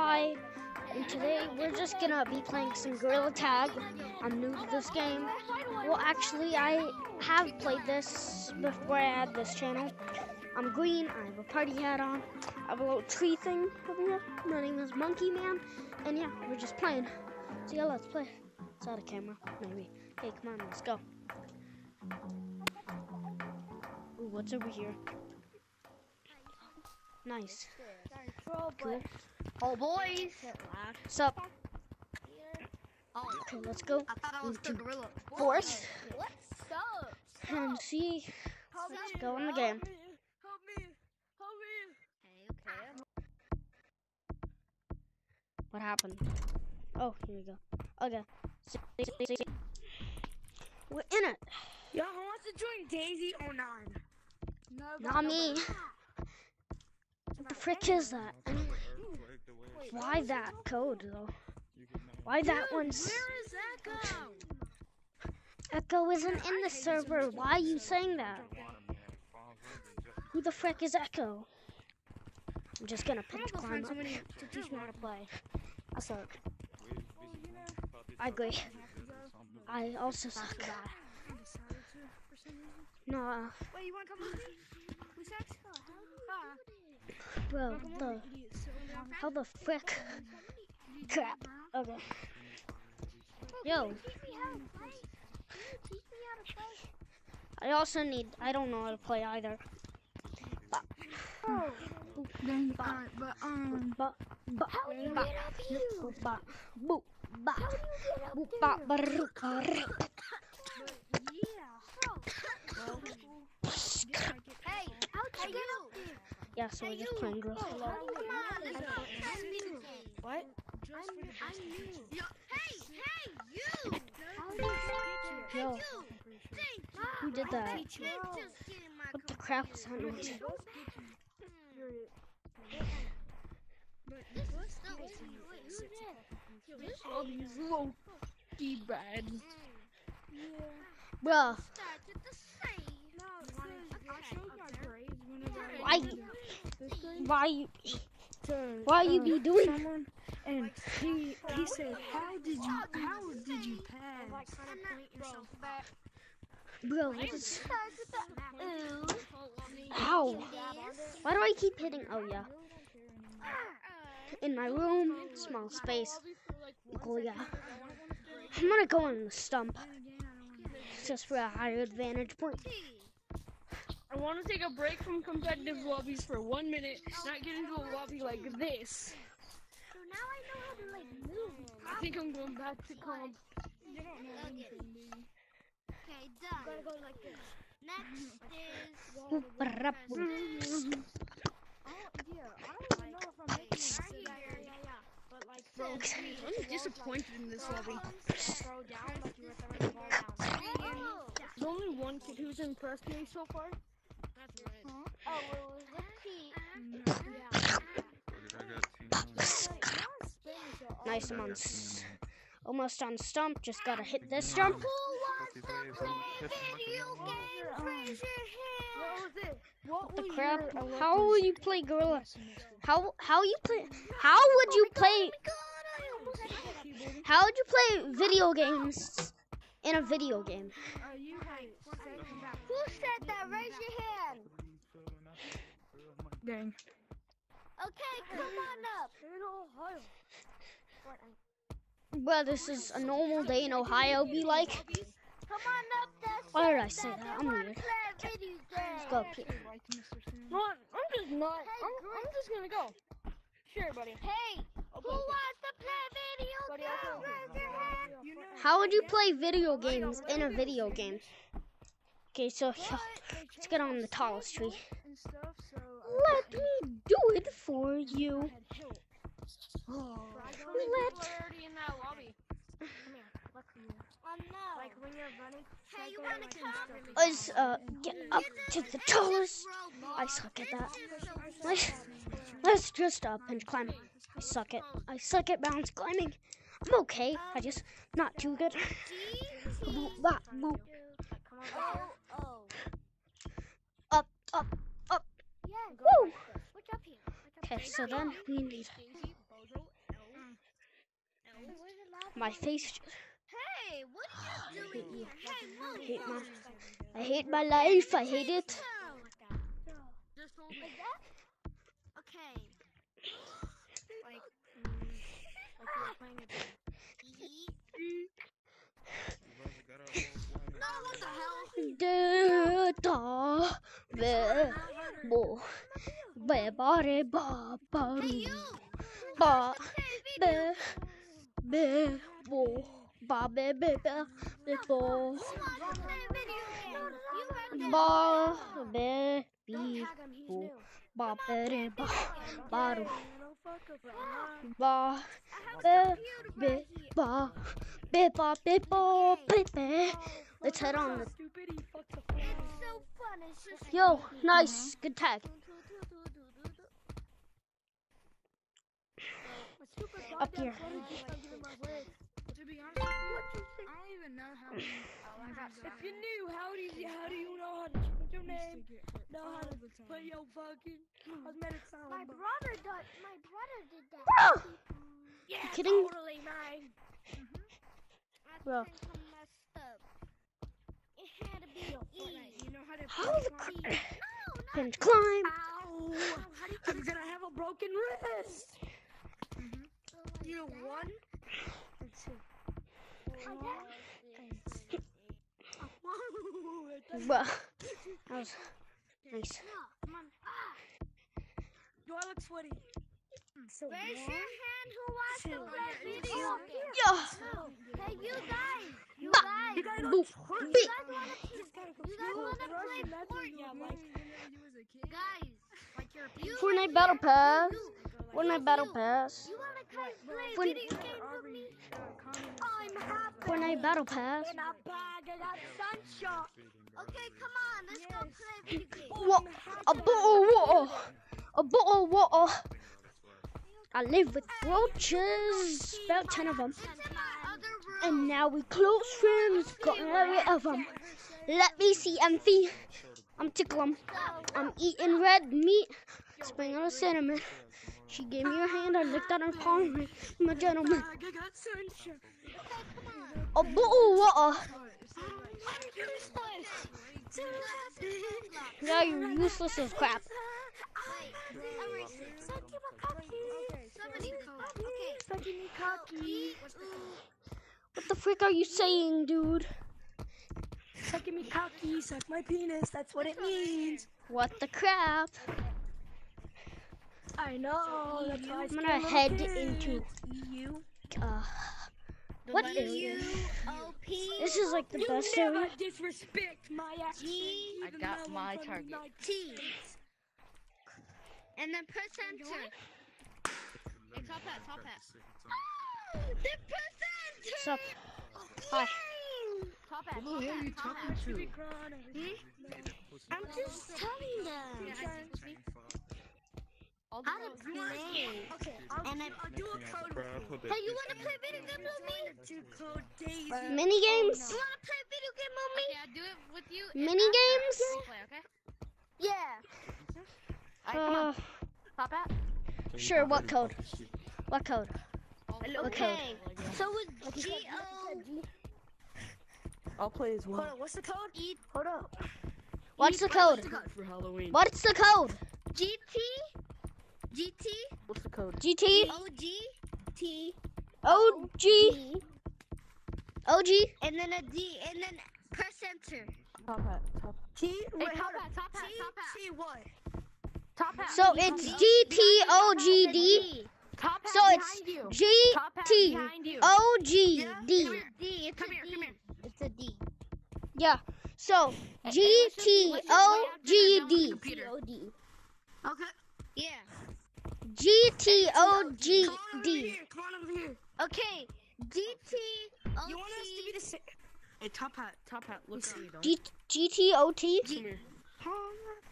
Hi, and today we're just gonna be playing some Gorilla Tag. I'm new to this game. Well, actually, I have played this before I had this channel. I'm green, I have a party hat on, I have a little tree thing over here. My name is Monkey Man, and yeah, we're just playing. So yeah, let's play. It's out of camera, maybe. Hey, come on, let's go. Ooh, what's over here? Nice. Cool. Oh, boys. What's up? Oh, Okay, let's go I thought I was the gorilla. fourth What's up? and see. Let's go in the game. Help me! Help me! Hey, okay. What happened? Oh, here we go. Okay. See- see- see- see. We're in it. Yo, who wants to join Daisy 09? No, Not me. What the frick is that? Why that code though? Why that one's Where is Echo? Echo isn't in the server? Why are you saying that? Who the frick is Echo? I'm just gonna I'm pinch climb up. to teach me how to play. I suck. I agree. I also suck. No, Wait, you wanna come with me? Bro, the how the frick? Crap. Okay. Yo. I also need. I don't know how to play either. But, Then, but, um, but, but, How do you but, get up here? but, boop, ba, boop, ba, ba, ru, ba, ru. Hey, how'd you get up there? Yeah, so we're just playing girls. Come on, let's go. what? I'm, I'm new. Yo, hey, hey, you! Yo, You! who did that? They just get in my What the crap was that? Noise? All these low key bad. Bruh, why, why you, why you be doing? someone and he he said how did you how did you pass Bro, is, how? Why do I keep hitting? Oh yeah. In my room, small space. Oh yeah. I'm gonna go on the stump. Just for a higher advantage point. I want to take a break from competitive lobbies for one minute, not get into a lobby like this. So now I know how to like move. I think I'm going back to comp. Okay, done. Gotta go like this. Next is. Boop, ba-da, boop. I'm disappointed in this lobby. There's only one kid who's impressed me so far. Oh, well, let's see. Nice, I'm on. Almost on stump. Just gotta hit this jump. Who wants to play video games? Raise your hand. What The was crap. How will you play gorilla? How how you play? Oh how would you oh play? Oh God, I almost had it. How would you play video games in a video game? Who said that? Raise your hand. Dang. Okay, come on up. Well, this is a normal day in Ohio. Be like, Come on up. That's why did I say that? I'm weird. Let's go up here. No, I'm just not. I'm, I'm just gonna go. Sure, buddy. Hey, who wants to play video games? Raise your hand. How would you play video games in a video game? Okay, so let's get on the tallest tree. Let me do it for you. Oh, let no. Like when you're running. Hey, you wanna come? us uh get up to the tallest. I suck at that. Let's, let's just uh pinch climb. I suck at I suck at balance climbing. I'm okay. I just not too good. Boop, bop, boop up, up. Yeah, Woo! Up here? Okay, so then we need. My face. Hey, what are you doing here? I hate, my, I hate my life. I hate it. Okay. Like, mm, like be bo be ba re ba ba Hey, ru you. ba be be bo ba be be be be bo. Who wants to play a video? Game? You have to ba be bi bo ba be re ba ba ru ba be be ba be ba be bo be be. Let's head on. It's Yo, nice, good tag. Up here. To be honest with you, I don't even know how. If you knew, how do you, how do you know how to change your name? Know how to put your fucking cosmetic sound? My brother did. My brother did that. Bro, yeah, kidding? totally, man. Mm-hmm. I Bro. think I messed up. It to be. You know how to How the climb? cr- No, climb. Ow! I'm gonna have a broken wrist. You know one and two. like that. Bruh, that was nice. Come on. Ah. Do I look sweaty? So Raise one, your hand who wants to play video game. Yeah. Hey, you guys. You Ba- guys. You guys You guys wanna play? You guys wanna play Yeah, Fortnite? Guys. You're Fortnite Battle Pass. Fortnite Battle. Pass. You wanna play play Fort- video games with me? I'm happy. Fortnite Battle Pass. in a bag. I got sunshine. Okay, come on. Let's go play video games. What? A bottle of water. A bottle of water. I live with roaches. About ten of them. My. And now we close friends. Got every of them. Let me see Emphy. I'm tickling. I'm eating red meat. Sprinkle cinnamon. She gave me her hand. I licked on her palm. A gentleman. A bottle of water. Yeah, you're useless as crap. Somebody code. What the frick are you saying, dude? Sucking me cocky, suck my penis. That's what it means. What the crap? I know. That's why I I'm gonna head kids. into you. uh what area? U-O-P. This is like the You best never area. disrespect my accent. I got my target. United T. And then press enter. Hey, top hat, top hat. Oh, then press enter. What's up? Hi. Top hat, Who top the are you talking hat. to? I'm just telling them All the how to girls- play. Okay, And then, I'll do a code. Bro, I put that hey, you bitch wanna play video games with me? To. Mini games? You wanna play video game with me? Okay, I'll do it with you. Mini games? Play, okay? Yeah. Alright, come Uh, on. Top hat. Sure. What code? What code? All What girls. code? Okay. So it's G O I'll play as well. What's the code? E Hold up. What's the code? for Halloween? What's the code? G T G T What's the code? GT O G T OG D OG and then a D and then press enter. Top hat. Top. T. Hey, top hat, top hat, top hat. T what? Top hat. So it's GTOGD. D. Top hat So it's behind you. Top hat GT behind you. OGD. D. It's Come here, D. come here. It's a D. Yeah. So Hey, hey, let's just- let's just lay out dinner down on the GTOGD. Okay. Yeah. GTOGD. Come on over here. Okay. D T O You want us to be the same? Hey, top hat. Top hat. Look at me. G- GTOT.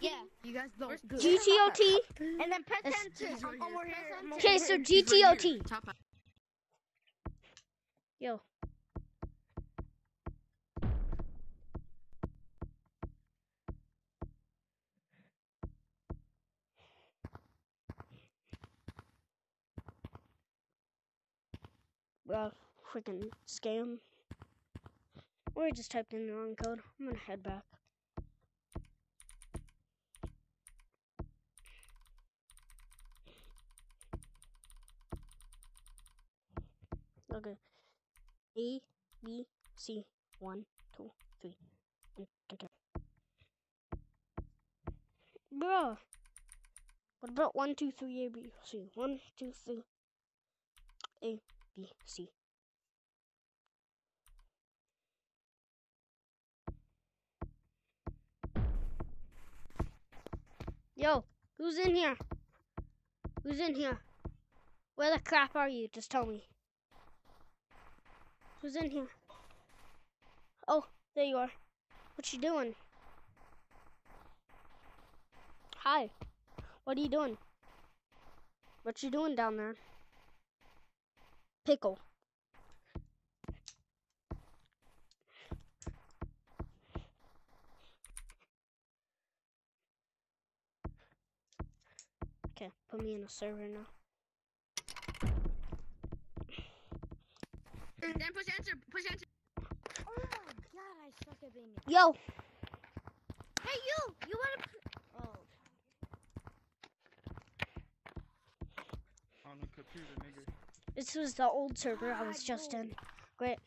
Yeah. You guys don't. GTOT. And then press That's- enter. I'm over here. I'm over Okay, so GTOT. Top hat. Yo. Bro, freaking scam. Or I just typed in the wrong code. I'm gonna head back. Okay. A, B, C, one, two, three. Mm. Bruh. What about one, two, three, A, B, C? One, two, three. A, B, C. Yo, who's in here? Who's in here? Where the crap are you? Just tell me. Who's in here? Oh, there you are. What you doing? Hi. What are you doing? What you doing down there? Pickle. Okay, put me in a server now. Then push enter. Push enter. Oh my god, I suck at being Yo, Hey you! You wanna Oh. On the computer, nigga. this was the old server I was just in. Great.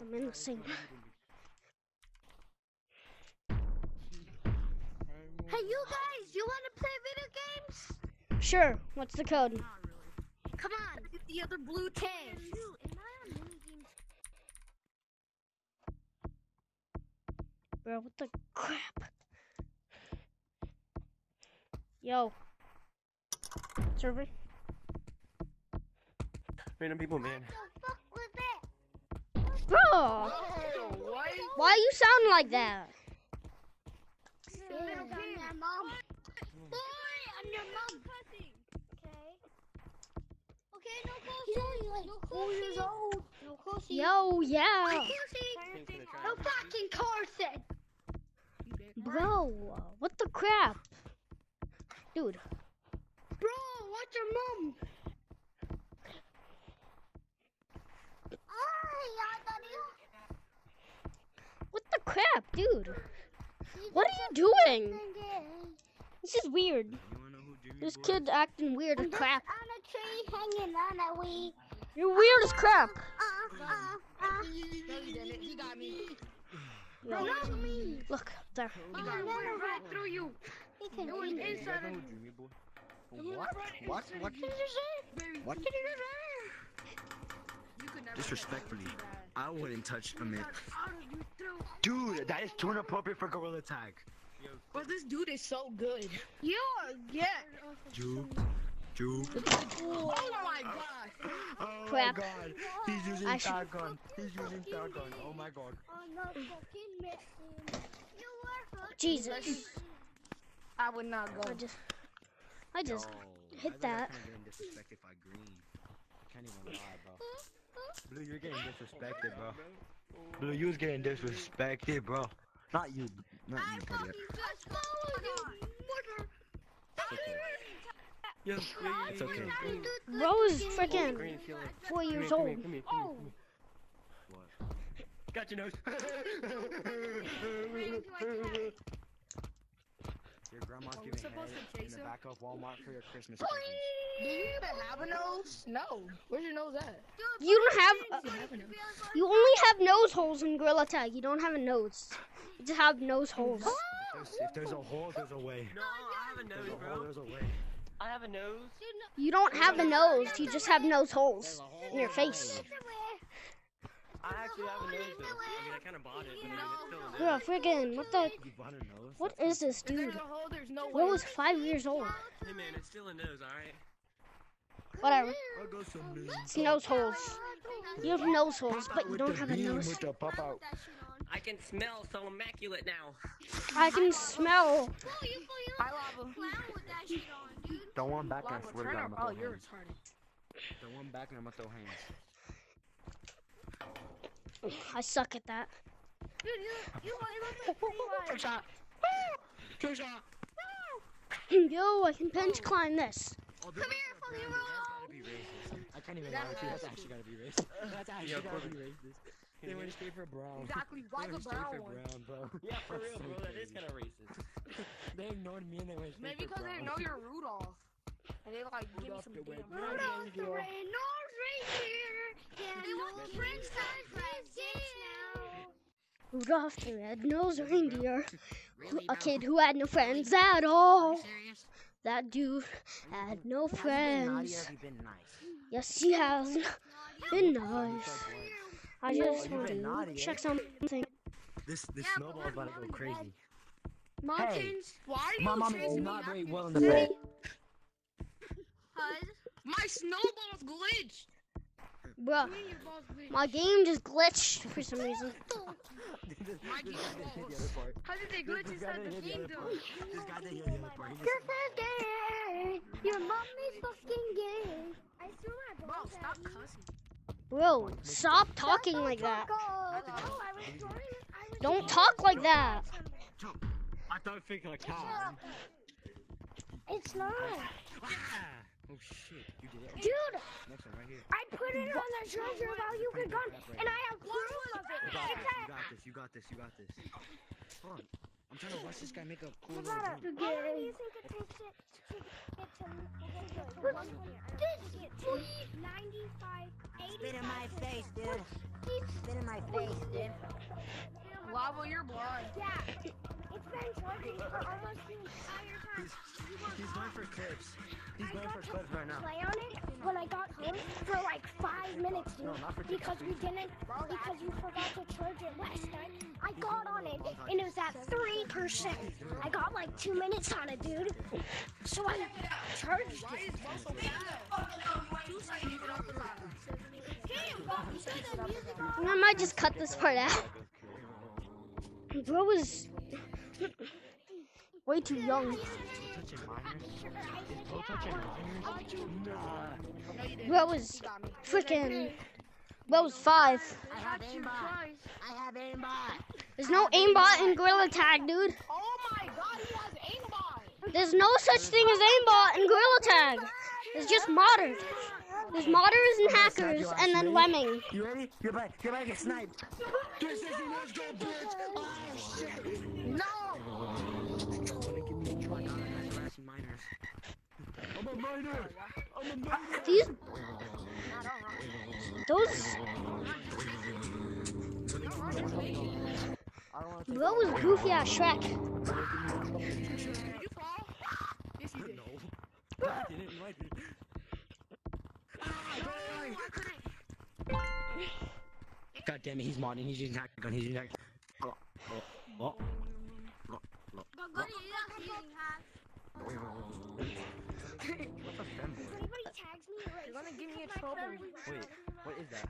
I'm in the same. Hey you guys, you wanna play video games? Sure. What's the code? Come on, get the other blue tank. Am I on mini games? Bro, what the crap? Yo. Server? Random people, man. The fuck was that? Bro! What? Why you sound like that? Yeah, I'm your mom. Boy, I'm your mom. Okay. Okay, no closing. He's only like four years old. Yo, yeah. No fucking Carson. Bro, what the crap? Dude, Bro, what's your mom? what the crap, dude? What are you doing? This is weird. You wanna know who Jimmy This Boy kid's acting weird as crap. On a tree hanging on a wee. You're weird as crap. Uh, uh, uh. No, he didn't. Got me. Yo, Not me. look there. He got me right through you. He can It was eat You guys inside of who Jimmy Boy? What? What? What? What? You could Disrespectfully, I wouldn't touch a man. Out of your throat. Dude, that is too inappropriate for Gorilla Tag. But this dude is so good. You are, yeah. Juke. Juke. Oh my god. Oh Crap. my god. He's using I should- tag gun. He's using tag gun. Oh my god. I'm not fucking. You were Jesus. I would not go. I just, I just, Yo, hit I that. I'm kinda getting disrespected by green. I can't even lie, bro. Blue, you're getting disrespected, bro. Blue, you was getting disrespected, bro. Not you. Not you, buddy. just following you. Yes, It's okay. bro is freaking Green, feel it. four years old. come here, come here, come here. What? Got your nose. Your grandma's giving supposed head to in chase the back of Walmart for your Christmas present. Do you even have a nose? No. Where's your nose at? You don't have, uh, You a you only have nose holes in Gorilla Tag. You don't have a nose. You just have nose holes. If there's, if there's a hole, there's a way. No, I have a There's nose, a hole, bro. there's a way. I have a nose. You don't have a nose. You just have nose holes in your face. I actually have a nose, though. I mean, I kind of bought it, but I mean, it's still. Bro, freaking, what the, You bought a nose? what is this, If there's dude? a hole, there's no way. Bro is five years old. Hey, man, it's still a nose, alright? Whatever. I got some. It's nose holes. You have nose holes, but you don't have a beam nose. With the pop out. I can smell so immaculate now. I can smell. Hi, Lava. The one back there, I Lava, swear to turn God, up. I'm Oh, gonna throw you're hands. retarded. The one back there, I'm gonna throw hands. I suck at that. Trick shot! Trick shot! Yo, I can bench climb this. Oh, Come here, you guys gotta be racist. I can't can't even lie with you. That's actually gotta be racist. That's actually gotta be racist. They went straight for brown. Exactly. Why the brown for one? brown, bro. Yeah, for real, bro. That is kind of racist. They ignored me and they went straight Maybe because they know you're Rudolph. And they like give me some damn. Rudolph the red-nosed reindeer. Yeah, no princess presents now. Rudolph the red-nosed reindeer. A kid who had no friends at all. That dude had no Have you been naughty or friends. have you been nice? Yes, he has been nice. I just You've want been to check eh? something. This this Yeah, but snowball's about to go going to crazy. Why are you My mom is not very you well in the bed. Hud. My snowball's glitched. Bruh, Me and your ball's glitched. my game just glitched for some reason. My this guy didn't hear the balls. other part. How did they glitch this guy inside the didn't hear the kingdom? other part. This guy didn't hear the other part. He This is gay. Your mommy's fucking gay. I threw my Bro, stop cussing. Bro, stop talking like that. Don't talk like that. I thought thinking like cow. It's not. Ah! Oh shit, you did it. Dude, Next one right here. I put it on the treasure while you could gun, and I have proof of You it. got this, you got this, you got this, you got this. Hold on. I'm trying to watch this guy make a cool little How jump. long do you think it takes it to get to This is 95, 80. Spit in my face, dude. Spit in my face, dude. Lava, you're blind. Yeah, it's been charging for almost the entire time. He's, he's going for clips. He's I going got for to clips right now. play on it when I got home for like five minutes, dude. No, not for because we didn't, because you forgot to charge it last night. I got on it and it was at three percent. I got like two minutes on it, dude. So I charged it. it. is ball so bad? You say you get off the ladder. You said the music I might just cut this part out. Bro was way too young. Bro was freaking. Bro was five. There's no aimbot in Gorilla Tag, dude. Oh my god, he has aimbot. There's no such thing as aimbot in Gorilla Tag. It's just modders. There's modders and hackers, and then lemming. You ready? You're about, you're about to get sniped. 360, let's go, bitch! Oh, shit! No! I'm a miner! I'm a miner! These. Those. I don't want to Bro was goofy ass Shrek. Did you fall? Yes, you did. No. I didn't, no, I didn't. God damn it, he's modding, he's using hack gun, he's using hack oh, oh, oh. But good, you're using hacks. What's a femboy? If anybody tags me, like, You're gonna give me a trouble. Wait, what is that?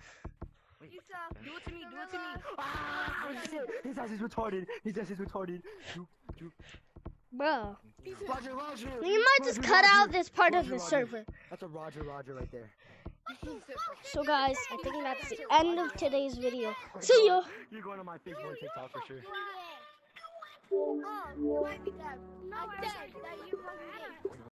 You suck. Do it to me. Do it to me. Ah, shit! His ass is retarded! His ass is retarded! Juke, juke. Bro. Roger, Roger! You might just Roger, cut out this part of the Roger. server. That's a Roger, Roger right there. So guys, I think that's the end of today's video. See ya! You're going on my Facebook and TikTok for sure. Oh, you might be dead. No, I'm dead. That you fucking